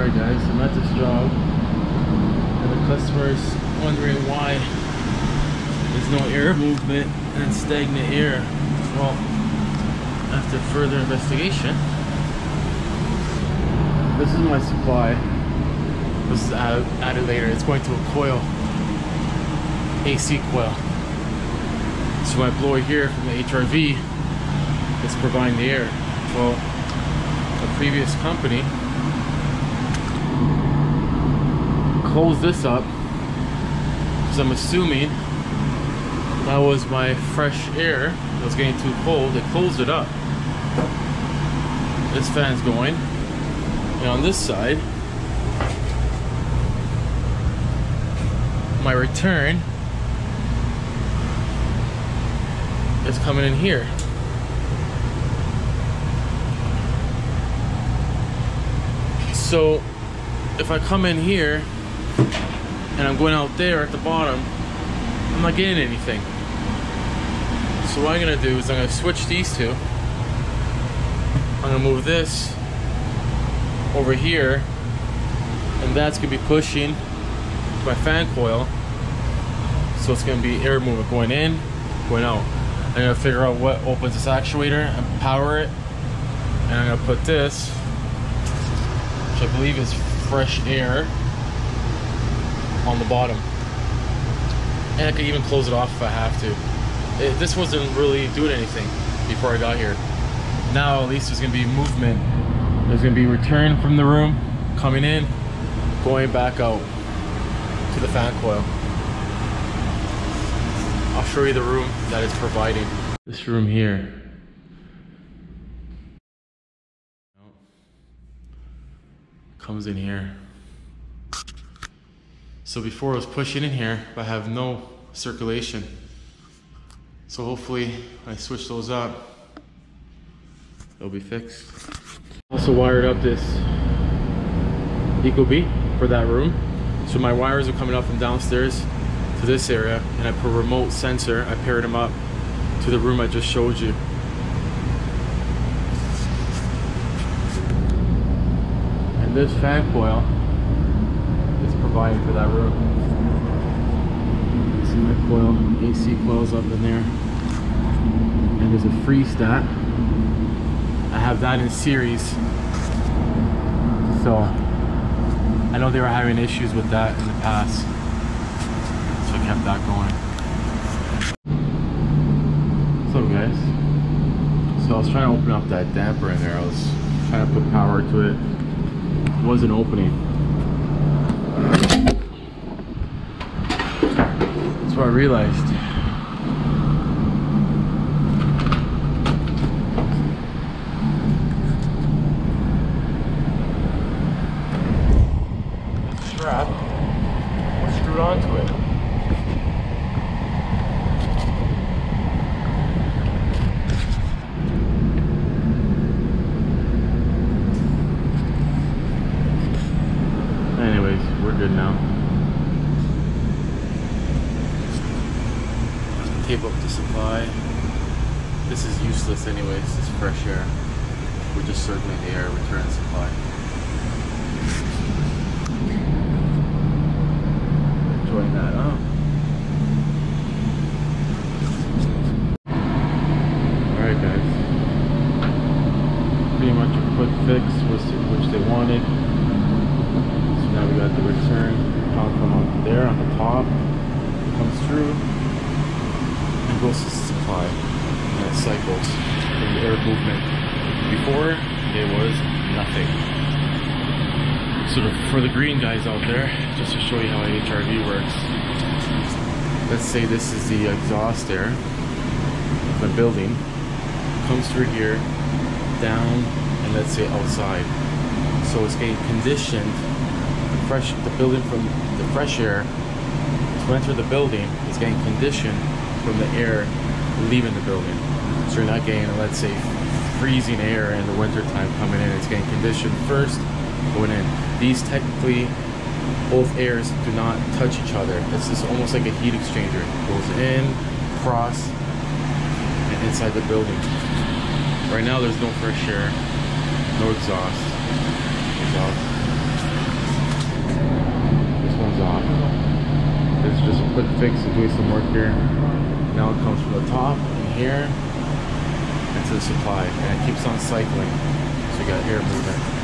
Alright guys, I'm at this job and the customer is wondering why there's no air movement and stagnant air. Well, after further investigation, this is my supply. This is added, added later. It's going to a coil, AC coil. So my blower here from the HRV is providing the air. Well, a previous company closed this up because I'm assuming that was my fresh air that was getting too cold. It closed it up. This fan's going. And on this side, my return is coming in here. So if I come in here and I'm going out there at the bottom, I'm not getting anything. So what I'm gonna do is I'm gonna switch these two. I'm gonna move this over here and that's gonna be pushing my fan coil. So it's gonna be air movement going in, going out. I'm gonna figure out what opens this actuator and power it. And I'm gonna put this, which I believe is fresh air, on the bottom. And I could even close it off if I have to. It, this wasn't really doing anything before I got here. Now at least there's gonna be movement. There's gonna be return from the room, coming in, going back out to the fan coil. I'll show you the room that it's providing. This room here. Comes in here. So before I was pushing in here, but I have no circulation. So hopefully I switch those up, it'll be fixed. Also wired up this Ecobee for that room. So my wires are coming up from downstairs to this area and I put a remote sensor, I paired them up to the room I just showed you. And this fan coil for that room. See my coil, AC coils up in there. And there's a freezestat. I have that in series. So I know they were having issues with that in the past. So I kept that going. What's up guys? So I was trying to open up that damper in there. I was trying to put power to it. it wasn't opening. What I realized. Strap was screwed onto it. Anyways, we're good now. Tape up the supply. This is useless anyways, this fresh air. We're just circling the air, return supply. Enjoying that, huh? Alright guys. Pretty much a quick fix, which which they wanted. So now we got the return come from up there on the top, comes through, and to supply, it cycles in the air movement. Before, it was nothing. So for the green guys out there, just to show you how HRV works, let's say this is the exhaust air of the building, comes through here, down, and let's say outside. So it's getting conditioned the fresh the building from the fresh air to enter the building is getting conditioned from the air leaving the building. So you're not getting, let's say, freezing air in the wintertime coming in. It's getting conditioned first going in. These technically, both airs do not touch each other. It's just almost like a heat exchanger. It goes in, cross, and inside the building. Right now there's no fresh air, no exhaust. exhaust. This one's off. It's just a quick fix to do some work here. Now it comes from the top in here into the supply and it keeps on cycling. So you got air movement.